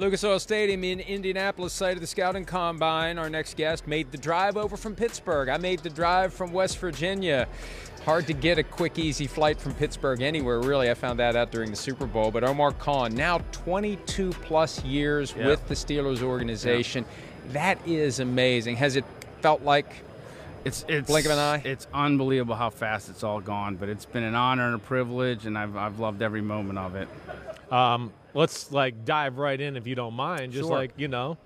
Lucas Oil Stadium in Indianapolis, site of the Scouting Combine. Our next guest made the drive over from Pittsburgh. I made the drive from West Virginia. Hard to get a quick, easy flight from Pittsburgh anywhere, really. I found that out during the Super Bowl. But Omar Khan, now 22 plus years Yeah. with the Steelers organization. That is amazing. Has it felt like It's it's Blink of an eye? It's unbelievable how fast it's all gone, but it's been an honor and a privilege, and I've I've loved every moment of it. Um, let's like dive right in if you don't mind. Just Sure. like you know,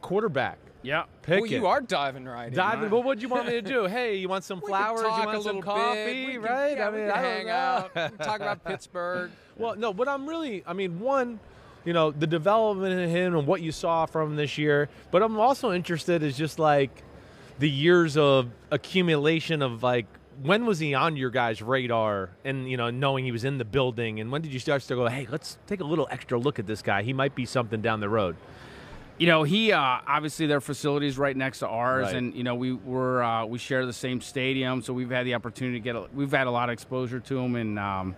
quarterback. Yeah. Pick well, you are diving right in. Dive in. Well, what do you want me to do? Hey, you want some flowers? talk you a want some little coffee? bit. We could- right? yeah, I we mean, I don't hang know. out, talk about Pittsburgh. Well, no, but I'm really, I mean, one, you know, the development in him and what you saw from him this year, but I'm also interested is just like the years of accumulation of like, when was he on your guys' radar and, you know, knowing he was in the building? And when did you start to go, hey, let's take a little extra look at this guy? He might be something down the road. You know, he uh, obviously their facilities right next to ours, Right. and you know we were uh, we share the same stadium, so we've had the opportunity to get a, we've had a lot of exposure to him, and um,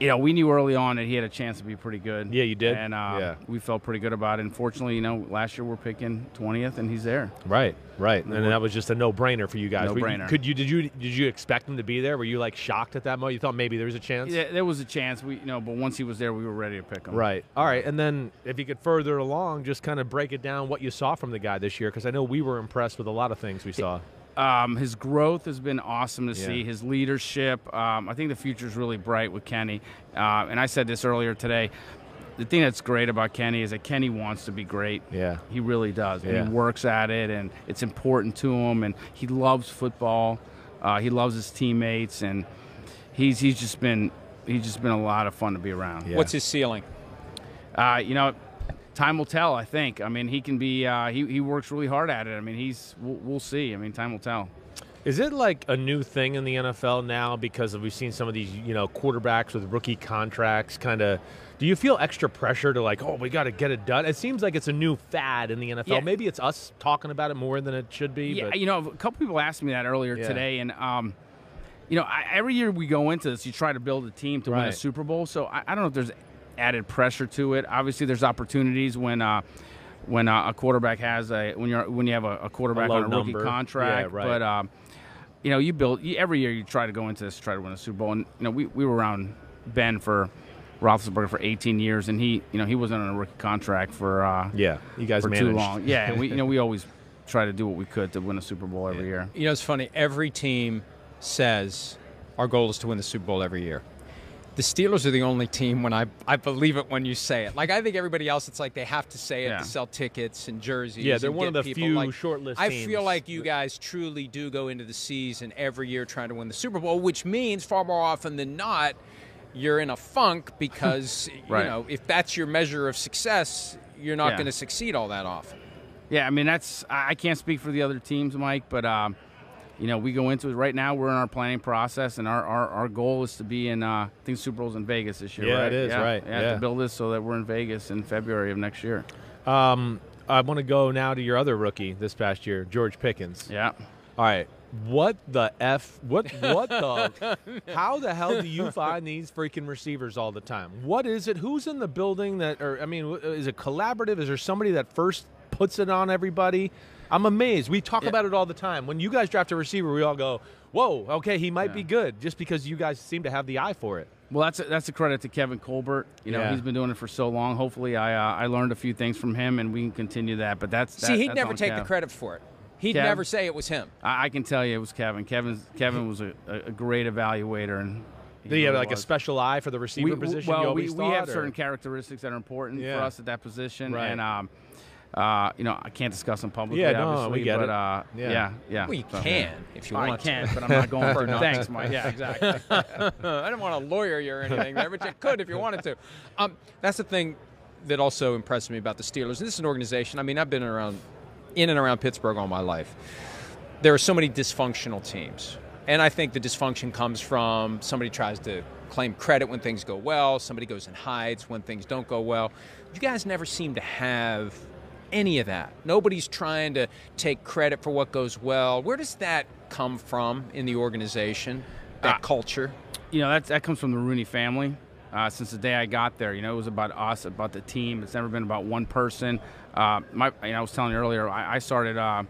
you know we knew early on that he had a chance to be pretty good. Yeah, you did? and uh, Yeah. we felt pretty good about it. Unfortunately, you know, last year we're picking twentieth, and he's there. Right, right, and that was just a no-brainer for you guys. No-brainer. Could you did you did you expect him to be there? Were you like shocked at that moment? You thought maybe there was a chance? Yeah, there was a chance, we you know, but once he was there, we were ready to pick him. Right. All right. And then if you could further along, just kind of break it down what you saw from the guy this year, because I know we were impressed with a lot of things we saw. Um, his growth has been awesome to Yeah. see. His leadership. Um, I think the future is really bright with Kenny. Uh, and I said this earlier today. The thing that's great about Kenny is that Kenny wants to be great. Yeah. He really does. And Yeah. he works at it, and it's important to him. And he loves football. Uh, he loves his teammates, and he's he's just been he's just been a lot of fun to be around. Yeah. What's his ceiling? Uh, you know, time will tell. I think. I mean, he can be. Uh, he he works really hard at it. I mean, he's. We'll, we'll see. I mean, time will tell. Is it like a new thing in the NFL now because we've seen some of these, you know, quarterbacks with rookie contracts kind of do you feel extra pressure to like, oh, we got to get it done? It seems like it's a new fad in the NFL. Yeah. Maybe it's us talking about it more than it should be. Yeah, but you know, a couple people asked me that earlier Yeah. today, and um, you know, I, every year we go into this, you try to build a team to win a Super Bowl. So I, I don't know if there's added pressure to it. Obviously, there's opportunities when. Uh, when uh, a quarterback has a when you're when you have a, a quarterback low on a rookie number. contract, Yeah, right. but um, you know you build you, every year you try to go into this try to win a Super Bowl, and you know we, we were around Ben for Roethlisberger for 18 years, and he you know he wasn't on a rookie contract for uh, yeah, you guys for managed. too long. Yeah, and we you know we always try to do what we could to win a Super Bowl every year. You know, it's funny. Every team says our goal is to win the Super Bowl every year. The Steelers are the only team when I I believe it when you say it. Like I think everybody else, it's like they have to say it Yeah. to sell tickets and jerseys. Yeah, they're one of the people. few like, shortlist I feel like you guys truly do go into the season every year trying to win the Super Bowl, which means far more often than not, you're in a funk because Right. you know if that's your measure of success, you're not Yeah. going to succeed all that often. Yeah, I mean that's I I can't speak for the other teams, Mike, but um, you know we go into it right now. We're in our planning process, and our, our, our goal is to be in uh, I think Super Bowl's in Vegas this year. Yeah, right? it is, yeah. right, Yeah, yeah. to build this so that we're in Vegas in February of next year. Um, I want to go now to your other rookie this past year, George Pickens. Yeah. All right. What the f? What what the? how the hell do you find these freaking receivers all the time? What is it? Who's in the building that? Or I mean, is it collaborative? Is there somebody that first puts it on everybody? I'm amazed. We talk about it all the time. When you guys draft a receiver, we all go, "Whoa, okay, he might be good," just because you guys seem to have the eye for it. Well, that's a, that's a credit to Kevin Colbert. You know, Yeah. he's been doing it for so long. Hopefully, I uh, I learned a few things from him, and we can continue that. But that's See, that- he'd that's never take Kev. the credit for it. He'd Kev? never say it was him. I, I can tell you, it was Kevin. Kevin's Kevin was a, a, a great evaluator, and he Do you have really like a special eye for the receiver we, position? Well, you we, always we have or- certain characteristics that are important Yeah. for us at that position, Right. and um, uh, you know, I can't discuss them publicly. Yeah, no, obviously, we get but, it. Uh, Yeah. yeah, yeah. Well, you So- can if you I want I can, to. but I'm not going for to. not Thanks. Mike. Yeah, exactly. I didn't want to lawyer you or anything there, but you could if you wanted to. Um, that's the thing that also impressed me about the Steelers. This is an organization. I mean, I've been around, in and around Pittsburgh all my life. There are so many dysfunctional teams, and I think the dysfunction comes from somebody tries to claim credit when things go well, somebody goes and hides when things don't go well. You guys never seem to have any of that. Nobody's trying to take credit for what goes well. Where does that come from in the organization? That Uh, culture? you know, that that comes from the Rooney family. Uh, since the day I got there. You know, it was about us, about the team. It's never been about one person. Uh, my, you know, I was telling you earlier, I, I started uh,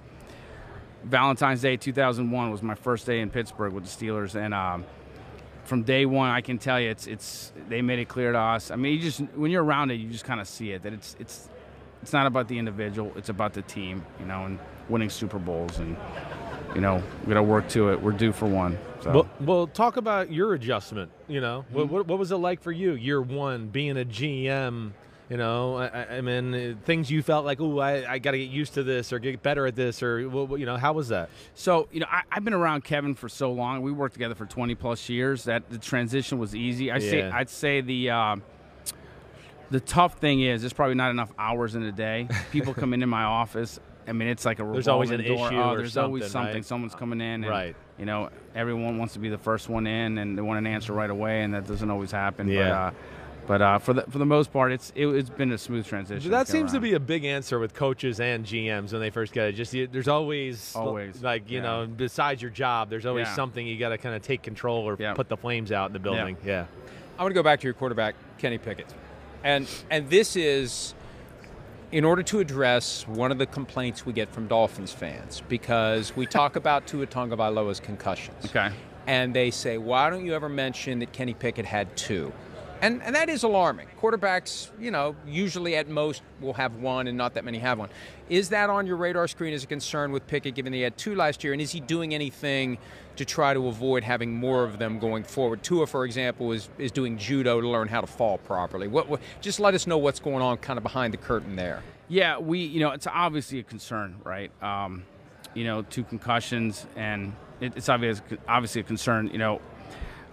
Valentine's Day 2001 was my first day in Pittsburgh with the Steelers, and um, from day one, I can tell you, it's it's they made it clear to us. I mean, you just when you're around it, you just kind of see it that it's it's it's not about the individual, it's about the team. You know, and winning Super Bowls and you know, we got to work to it. We're due for one. So. Well, well, talk about your adjustment. You know, Mm-hmm. what, what, what was it like for you, year one, being a GM? You know, I, I- I mean, uh, things you felt like, oh, I, I got to get used to this or get better at this, or what, what- you know, how was that? So you know, I, I've been around Kevin for so long. We worked together for 20 plus years. That the transition was easy. I say, I'd say the uh, the tough thing is there's probably not enough hours in a day. People come into my office. I mean, it's like a There's always an door. issue Oh, or there's always something, something. right? Someone's coming in, and, Right. You know, everyone wants to be the first one in, and they want an answer right away, and that doesn't always happen. Yeah. But, uh, but uh, for the for the most part, it's it, it's been a smooth transition. That to seems to be a big answer with coaches and GMs when they first get it. Just there's always, Always, like you yeah. know, besides your job, there's always Yeah. something you got to kind of take control or Yeah. put the flames out in the building. Yeah. I want to go back to your quarterback, Kenny Pickett, and and this is in order to address one of the complaints we get from Dolphins fans because we talk about Tua Tagovailoa's concussions. Okay. And they say, why don't you ever mention that Kenny Pickett had two? And, and that is alarming. Quarterbacks, you know, usually at most will have one and not that many have one. Is that on your radar screen as a concern with Pickett, given he had two last year? And is he doing anything to try to avoid having more of them going forward? Tua, for example, is, is doing judo to learn how to fall properly. What, what, just let us know what's going on kind of behind the curtain there. Yeah, we you know it's obviously a concern, right? Um, you know, two concussions, and it, it's obvious obviously a concern. You know,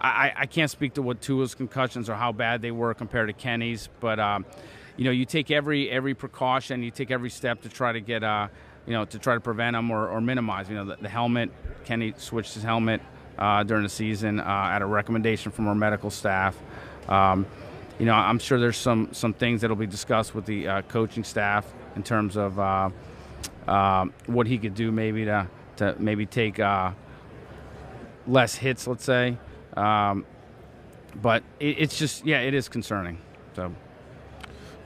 I, I can't speak to what Tua's concussions or how bad they were compared to Kenny's, but um, you know, you take every every precaution, you take every step to try to get uh, you know, to try to prevent them or, or minimize. You know, the, the helmet. Kenny switched his helmet uh, during the season uh, at a recommendation from our medical staff. Um, you know, I'm sure there's some some things that'll be discussed with the uh, coaching staff in terms of uh, um what he could do, maybe to to maybe take uh, less hits, let's say. Um, but it, it's just, yeah, it is concerning. So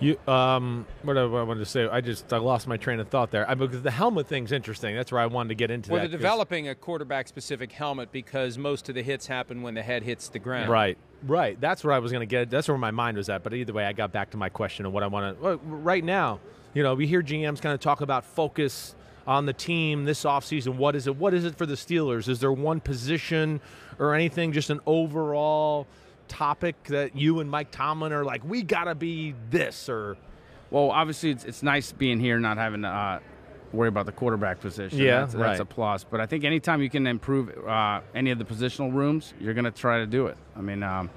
You um, what I, what I wanted to say, I just I lost my train of thought there. I, because the helmet thing's interesting. That's where I wanted to get into Well, that. they're 'cause- developing a quarterback-specific helmet because most of the hits happen when the head hits the ground. Right, right. That's where I was going to get. That's where my mind was at. But either way, I got back to my question of what I want to. Well, right now, you know, we hear GMs kind of talk about focus on the team this offseason. What is it? What is it for the Steelers? Is there one position or anything? Just an overall topic that you and Mike Tomlin are like, we got to be this or Well, obviously, it's, it's nice being here, not having to uh, worry about the quarterback position. Yeah, that's, that's a plus. But I think anytime you can improve uh, any of the positional rooms, you're going to try to do it. I mean, um,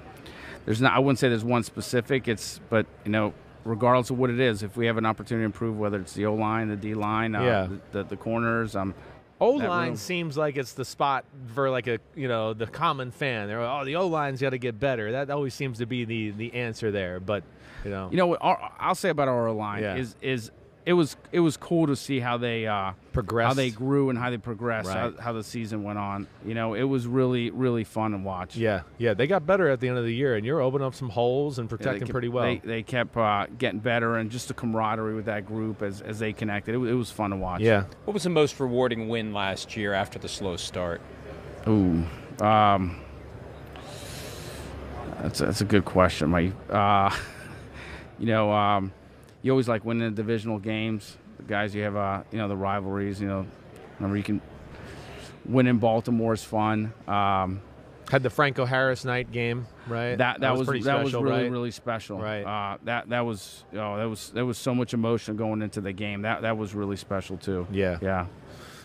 there's not. I wouldn't say there's one specific. It's, but you know, regardless of what it is, if we have an opportunity to improve, whether it's the O line, the D line, uh, Yeah. the, the the corners, um, O line seems like it's the spot for like a you know the common fan. They're oh the O line's got to get better. That always seems to be the the answer there. But you know, you know, what our, I'll say about our O line Yeah. is is it was it was cool to see how they uh, Progressed. how they grew and how they progressed, Right. how, how the season went on. You know, it was really really fun to watch. Yeah, yeah, they got better at the end of the year, and you're opening up some holes and Yeah, protecting kept- pretty well. They, they kept uh, getting better, and just the camaraderie with that group as, as they connected. It, it was fun to watch. yeah, What was the most rewarding win last year after the slow start? Ooh. Um, that's, a, that's a good question, Mike. Uh, you know, um, you always like winning the divisional games. The guys you have, uh, you know, the rivalries. You know, remember you can win in Baltimore is fun. Um, had the Franco Harris night game, right? that that, was, pretty that special, was really right? really special. Right. Uh, that that was oh that was there was so much emotion going into the game. That that was really special too. Yeah. Yeah.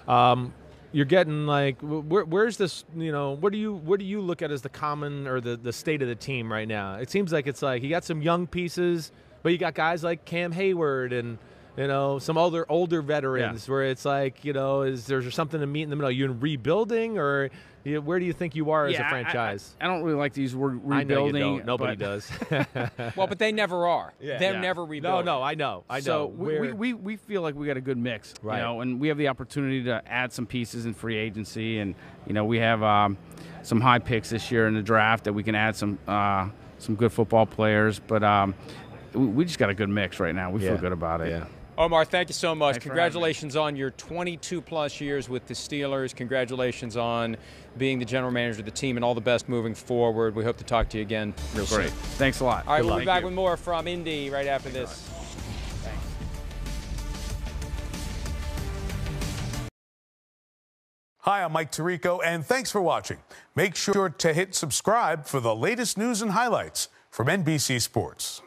Um, you're getting like where, where's this? You know, what do you what do you look at as the common or the the state of the team right now? It seems like it's like you got some young pieces, but you got guys like Cam Hayward and. You know, some older older veterans where it's like, you know, is there something to meet in the middle? Are you in rebuilding, or you, where do you think you are as Yeah, a I- I- franchise? I, don't really like to use the word I rebuilding. don't. Nobody but- does. Well, but they never are. Yeah. They're Yeah. never no, rebuilding. no, I know, I know. So we, we, we, we feel like we got a good mix, Right. you know, and we have the opportunity to add some pieces in free agency, and you know we have um, some high picks this year in the draft that we can add some uh, some good football players, but um, we, we just got a good mix right now. We Yeah. feel good about it. Yeah. Omar, thank you so much. Thanks for having me. Congratulations on your 22 plus years with the Steelers. Congratulations on being the general manager of the team, and all the best moving forward. We hope to talk to you again real Great. Thanks a lot. All right, we'll Thank be back with more from Indy right after this. Hi, I'm Mike Tirico, and thanks for watching. Make sure to hit subscribe for the latest news and highlights from NBC Sports.